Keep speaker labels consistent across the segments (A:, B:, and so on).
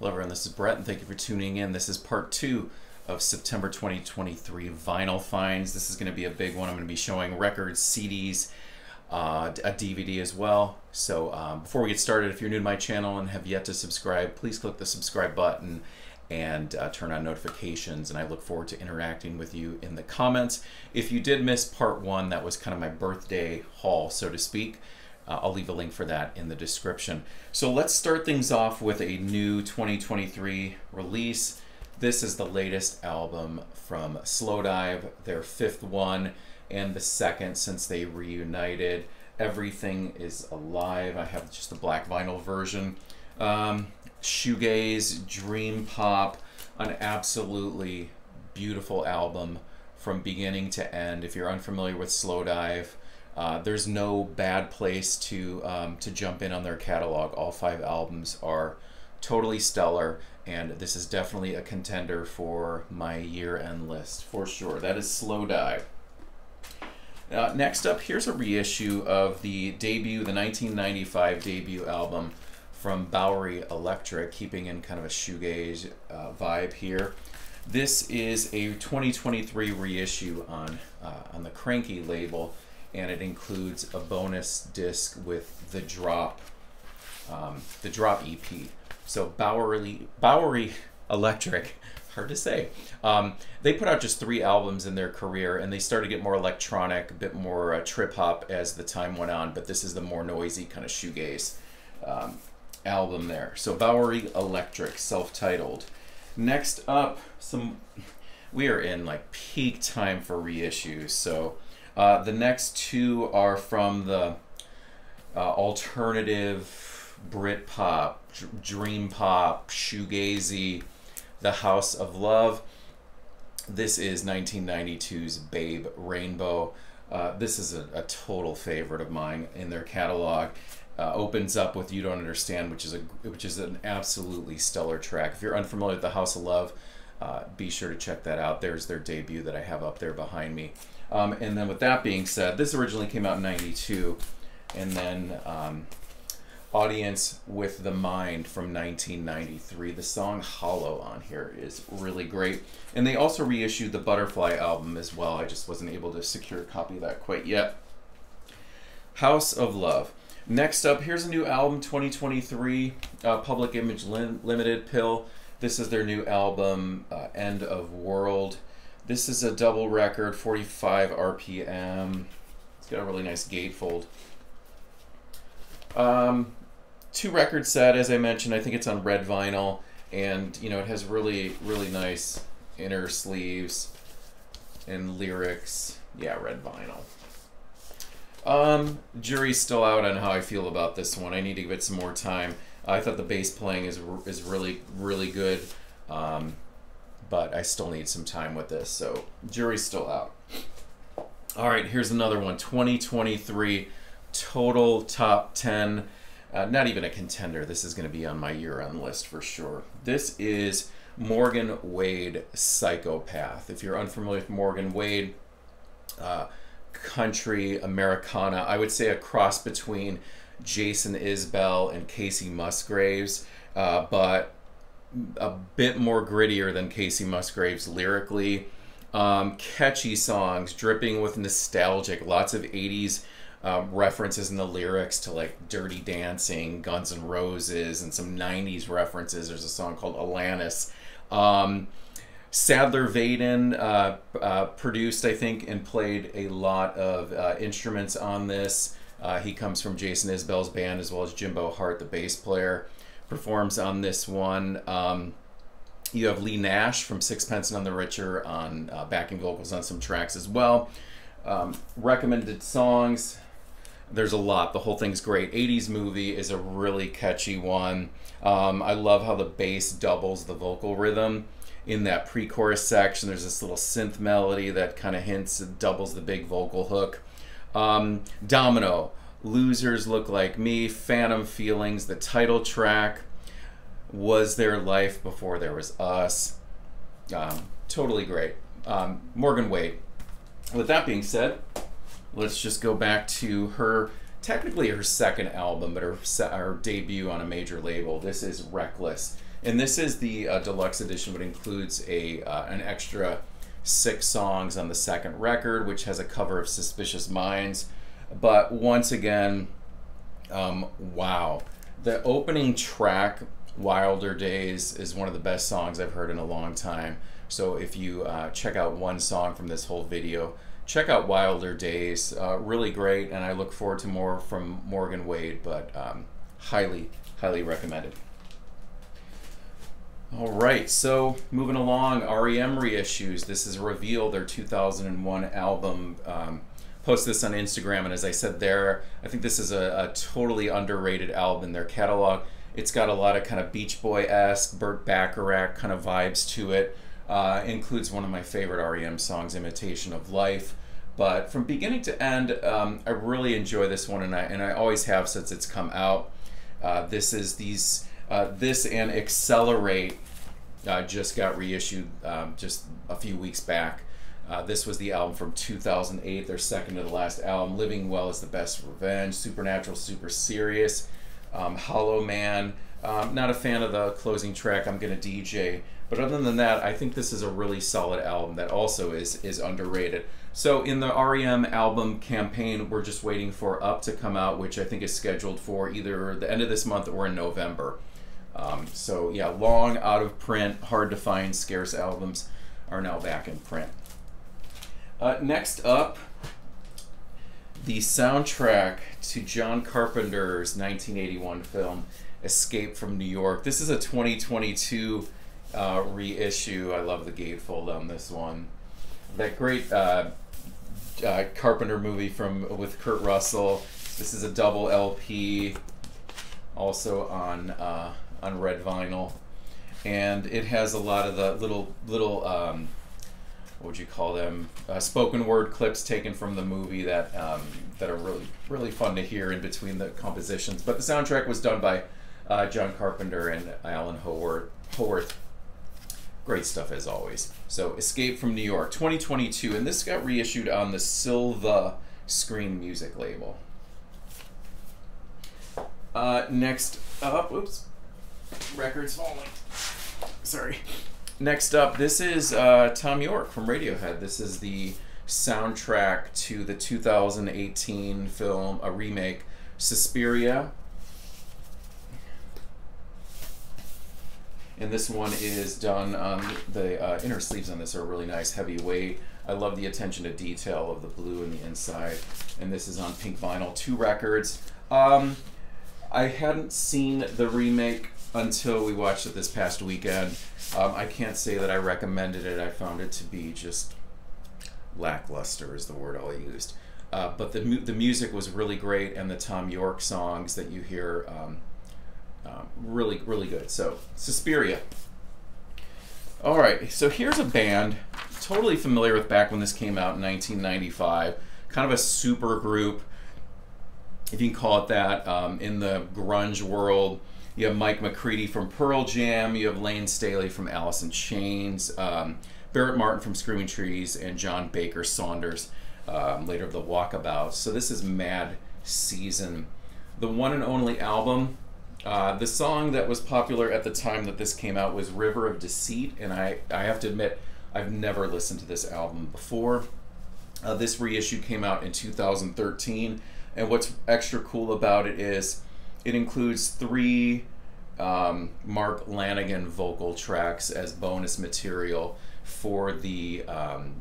A: Hello, everyone. This is Bret, and thank you for tuning in. This is part two of September 2023 vinyl finds. This is going to be a big one. I'm going to be showing records, CDs, uh, a DVD as well. So um, before we get started, if you're new to my channel and have yet to subscribe, please click the subscribe button and uh, turn on notifications. And I look forward to interacting with you in the comments. If you did miss part one, that was kind of my birthday haul, so to speak. Uh, I'll leave a link for that in the description. So let's start things off with a new 2023 release. This is the latest album from Slowdive, their fifth one and the second since they reunited. Everything is alive. I have just the black vinyl version. Um, shoegaze, dream pop, an absolutely beautiful album from beginning to end. If you're unfamiliar with Slowdive, uh, there's no bad place to um, to jump in on their catalog. All five albums are totally stellar, and this is definitely a contender for my year-end list for sure. That is Slowdive. Uh, next up, here's a reissue of the debut, the 1995 debut album from Bowery Electric, keeping in kind of a shoegaze uh, vibe here. This is a 2023 reissue on uh, on the Kranky label and it includes a bonus disc with the drop, um, the drop EP. So Bowery, Bowery Electric, hard to say. Um, they put out just three albums in their career, and they started to get more electronic, a bit more uh, trip hop as the time went on. But this is the more noisy kind of shoegaze um, album there. So Bowery Electric, self-titled. Next up, some we are in like peak time for reissues. So uh, the next two are from the uh, alternative Brit pop, dream pop, shoegazy, The House of Love. This is 1992's Babe Rainbow. Uh, this is a, a, total favorite of mine in their catalog. Uh, opens up with "You Don't Understand," which is a which is an absolutely stellar track. If you're unfamiliar with The House of Love, uh, be sure to check that out. There's their debut that I have up there behind me. Um, and then with that being said, this originally came out in 92. And then um, Audience with the Mind from 1993. The song Hollow on here is really great. And they also reissued the Butterfly album as well. I just wasn't able to secure a copy of that quite yet. House of Love. Next up, here's a new album, 2023, uh, Public Image Lim Limited PiL. This is their new album, uh, End of World. This is a double record, 45 RPM. It's got a really nice gatefold. Um, two record set, as I mentioned. I think it's on red vinyl, and you know it has really, really nice inner sleeves and lyrics. Yeah, red vinyl. Um, jury's still out on how I feel about this one. I need to give it some more time. I thought the bass playing is is really, really good. Um, but I still need some time with this. So jury's still out. All right, here's another one 2023 total top 10. Uh, not even a contender. This is going to be on my year end list for sure. This is Morgan Wade Psychopath. If you're unfamiliar with Morgan Wade, uh, country Americana, I would say a cross between Jason Isbell and Kacey Musgraves, uh, but a bit more grittier than Kacey Musgraves lyrically. Um, catchy songs, dripping with nostalgic, lots of 80s um, references in the lyrics to like Dirty Dancing, Guns N' Roses, and some 90s references. There's a song called Alanis. Um, Sadler Vaden uh, uh, produced, I think, and played a lot of uh, instruments on this. Uh, he comes from Jason Isbell's band as well as Jimbo Hart, the bass player performs on this one. Um, you have Leigh Nash from Sixpence None the Richer on uh, backing vocals on some tracks as well. Um, recommended songs. There's a lot. The whole thing's great. 80s movie is a really catchy one. Um, I love how the bass doubles the vocal rhythm in that pre-chorus section. There's this little synth melody that kind of hints, doubles the big vocal hook. Um, Domino Losers Look Like Me, Phantom Feelings, the title track, Was There Life Before There Was Us. Um, totally great. Um, Morgan Wade. With that being said, let's just go back to her technically her second album, but her, her debut on a major label. This is Reckless. And this is the uh, deluxe edition, but includes a uh, an extra six songs on the second record, which has a cover of Suspicious Minds. But once again, um, wow. The opening track, Wilder Days, is one of the best songs I've heard in a long time. So if you uh, check out one song from this whole video, check out Wilder Days. Uh, really great, and I look forward to more from Morgan Wade, but um, highly, highly recommended. All right, so moving along, REM reissues. This is Reveal, their 2001 album. Um, post this on Instagram, and as I said there, I think this is a, a totally underrated album in their catalog. It's got a lot of kind of Beach Boy esque, Burt Bacharach kind of vibes to it. Uh, includes one of my favorite REM songs, Imitation of Life. But from beginning to end, um, I really enjoy this one, and I, and I always have since it's come out. Uh, this is these, uh, this and Accelerate uh, just got reissued um, just a few weeks back. Uh, this was the album from 2008, their second to the last album. Living Well is the Best Revenge, Supernatural, Super Serious, um, Hollow Man. Um, not a fan of the closing track, I'm Gonna DJ. But other than that, I think this is a really solid album that also is, is underrated. So in the REM album campaign, we're just waiting for Up to come out, which I think is scheduled for either the end of this month or in November. Um, so yeah, long out of print, hard to find, scarce albums are now back in print. Uh, next up, the soundtrack to John Carpenter's 1981 film Escape from New York. This is a 2022 uh, reissue. I love the gatefold on this one. That great uh, uh, Carpenter movie from with Kurt Russell. This is a double LP, also on uh, on red vinyl, and it has a lot of the little little um, what would you call them uh, spoken word clips taken from the movie that um, that are really really fun to hear in between the compositions. But the soundtrack was done by uh, John Carpenter and Alan Howarth. Howarth. Great stuff as always. So Escape from New York 2022, and this got reissued on the Silva Screen Music label. Uh, next up, whoops, records falling. Sorry. Next up, this is uh, Thom Yorke from Radiohead. This is the soundtrack to the 2018 film, a remake, Suspiria. And this one is done on the uh, inner sleeves on this are really nice, heavy weight. I love the attention to detail of the blue in the inside. And this is on pink vinyl, two records. Um, I hadn't seen the remake until we watched it this past weekend. Um, I can't say that I recommended it. I found it to be just lackluster, is the word I'll. Uh, but the mu- the music was really great, and the Thom Yorke songs that you hear, um, uh, really really good. So Suspiria. All right, so here's a band totally familiar with back when this came out in 1995. Kind of a super group, if you can call it that, um, in the grunge world. You have Mike McCready from Pearl Jam. You have Layne Staley from Alice in Chains. Um, Barrett Martin from Screaming Trees, and John Baker Saunders, um, later of the Walkabout. So this is Mad Season, the one and only album. Uh, the song that was popular at the time that this came out was River of Deceit, and I, I have to admit, I've never listened to this album before. Uh, this reissue came out in 2013, and what's extra cool about it is it includes three um, Mark Lanegan vocal tracks as bonus material for the um,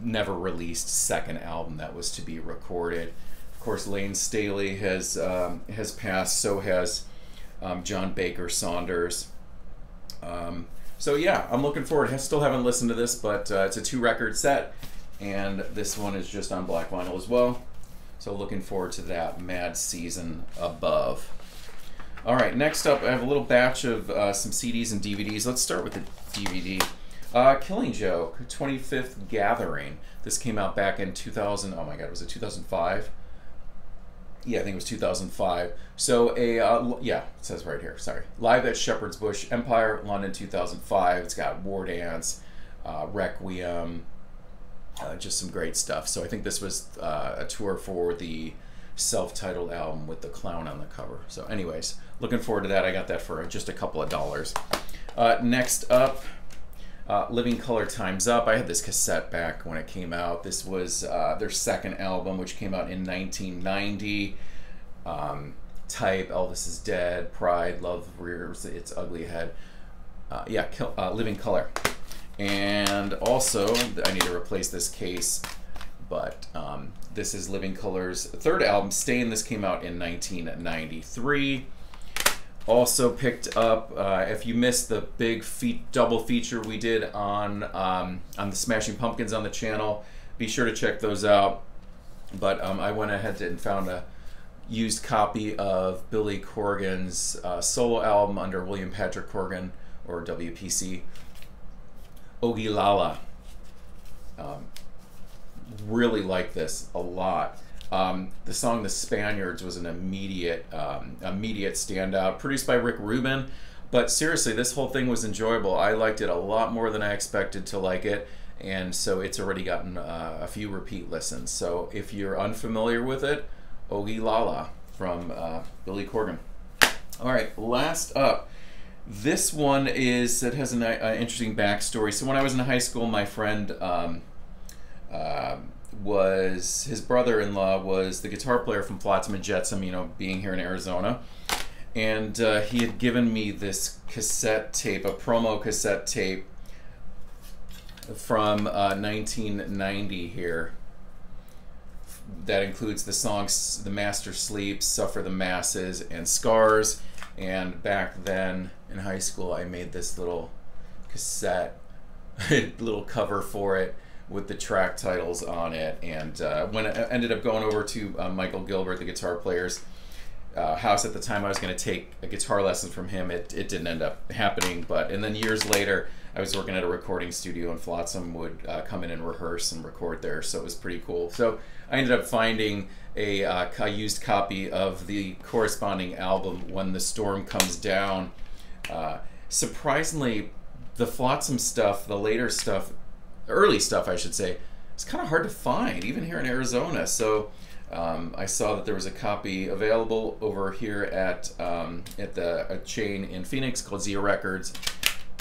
A: never released second album that was to be recorded. Of course, Layne Staley has um, has passed. So has um, John Baker Saunders. Um, so yeah, I'm looking forward. I still haven't listened to this, but uh, it's a two record set, and this one is just on black vinyl as well. So looking forward to that Mad Season above. All right, next up, I have a little batch of uh, some CDs and DVDs. Let's start with the DVD. Uh, Killing Joke, 25th Gathering. This came out back in 2000. Oh my God, was it 2005? Yeah, I think it was 2005. So a uh, yeah, it says right here. Sorry, live at Shepherd's Bush Empire, London, 2005. It's got War Dance, uh, Requiem, uh, just some great stuff. So I think this was uh, a tour for the self-titled album with the clown on the cover. So, anyways, looking forward to that. I got that for just a couple of dollars. Uh, next up, uh, Living Colour Times Up. I had this cassette back when it came out. This was uh, their second album, which came out in 1990. Um, type Elvis is Dead, Pride, Love Rears Its Ugly Head. Uh, yeah, Living Colour. And also, I need to replace this case, but um, this is Living Colour's third album, Stain. This came out in 1993. Also picked up, uh, if you missed the big double feature we did on, um, on the Smashing Pumpkins on the channel, be sure to check those out. But um, I went ahead and found a used copy of Billy Corgan's uh, solo album under William Patrick Corgan, or WPC, Ogilala. Um, really like this a lot. Um, the song "The Spaniards" was an immediate, um, immediate standout, produced by Rick Rubin. But seriously, this whole thing was enjoyable. I liked it a lot more than I expected to like it, and so it's already gotten uh, a few repeat listens. So if you're unfamiliar with it, Ogilala from uh, Billy Corgan. All right, last up. This one is it has an uh, interesting backstory. So when I was in high school, my friend um, uh, was his brother-in-law was the guitar player from Flotsam and Jetsam. You know, being here in Arizona, and uh, he had given me this cassette tape, a promo cassette tape from 1990 uh, here that includes the songs The Master Sleeps, Suffer the Masses, and Scars. And back then in high school, I made this little cassette, little cover for it with the track titles on it. And uh, when I ended up going over to uh, Michael Gilbert, the guitar player's uh, house at the time, I was going to take a guitar lesson from him. It, it didn't end up happening, but and then years later, I was working at a recording studio, and Flotsam would uh, come in and rehearse and record there, so it was pretty cool. So I ended up finding a, uh, a used copy of the corresponding album, When the Storm Comes Down. Uh, surprisingly, the Flotsam stuff, the later stuff, early stuff, I should say, it's kind of hard to find, even here in Arizona. So um, I saw that there was a copy available over here at um, at the a chain in Phoenix called Zia Records,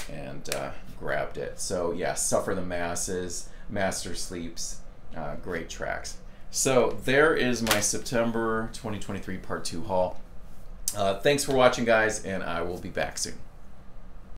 A: and uh, grabbed it. So yeah, Suffer the Masses, Master Sleeps, uh, great tracks. So there is my September 2023 Part 2 haul. Uh, thanks for watching, guys, and I will be back soon.